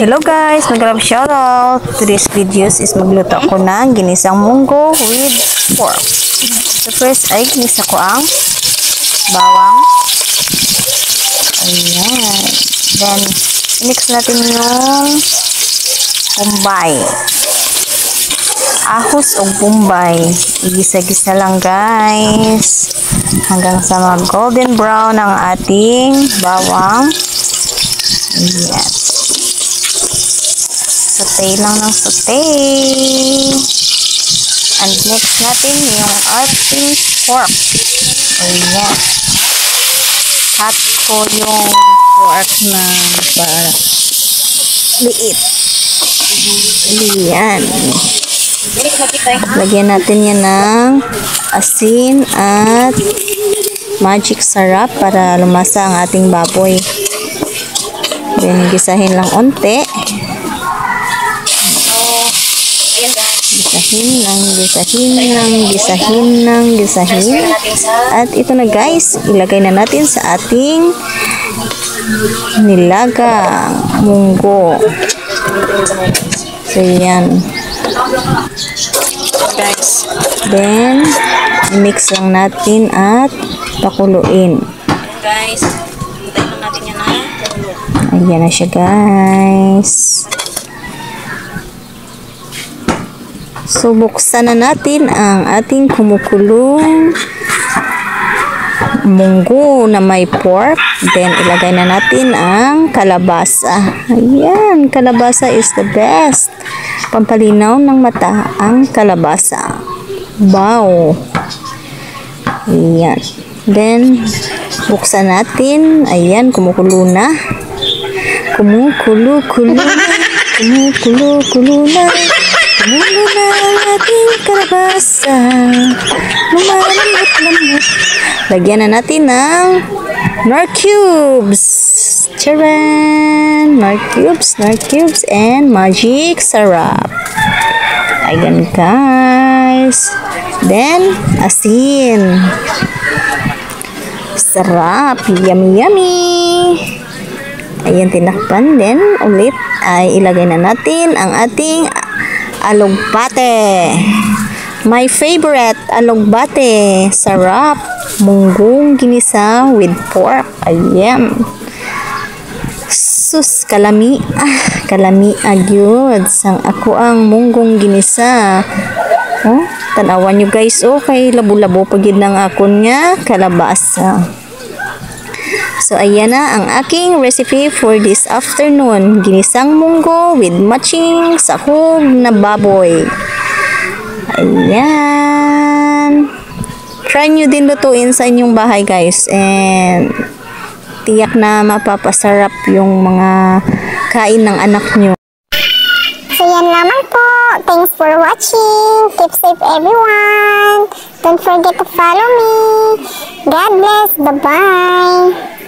Hello guys, mag-love shoutout. Today's videos is magluto ako ng ginisang munggo with pork. So first ay ginisa ko ang bawang. Ayan. Then, mix natin yung bombay. Ahos o bombay. Igisa-gisa lang guys. Hanggang sa mag golden brown ang ating bawang. Ayan. Saute lang ng saute. And next natin yung ating pork. Ayan. Cut ko yung pork na para liit. Ayan. Lagyan natin yan ng asin at magic sarap para lumasa ang ating baboy. Then, gisahin lang onte. Gisahin lang, gisahin lang, gisahin lang, gisahin. At ito na guys, ilagay na natin sa ating nilagang munggo. So, yan. guys. Then, mix lang natin at pakuluin. Guys, hintayin lang natin yan na. Ayan na siya guys. So, buksan na natin ang ating kumukulong munggo na may pork. Then, ilagay na natin ang kalabasa. Ayan, kalabasa is the best. Pampalinaw ng mata ang kalabasa. Wow! Ayan. Then, buksan natin. Ayan, kumukulo na. Kumukulo, kulo na. Kumukulo, kulo na. Kumulo na ang ating kalabasa. Lumalamot-lamot. Lagyan na natin ng nor cubes. Charan! Nor cubes, nor cubes, and magic syrup. Ayan guys. Then, asin. Sarap. Yummy, yummy. Ayan, tinakpan. Then, ulit ay ilagay na natin ang ating alugbate. My favorite, alugbate. Sarap. Munggong ginisa with pork. Ayan. Sus, kalami. Ah, kalami agyod. Sang ako ang munggong ginisa. Oh, tanawan nyo guys. Oh, kay labo-labo pagid ng akon nga kalabasa. So, ayan na ang aking recipe for this afternoon. Ginisang munggo with matching sahog na baboy. Ayan. Try nyo din lutuin sa inyong bahay guys. And tiyak na mapapasarap yung mga kain ng anak nyo. So yan lamang po. Thanks for watching. Keep safe everyone. Don't forget to follow me. God bless. Bye-bye.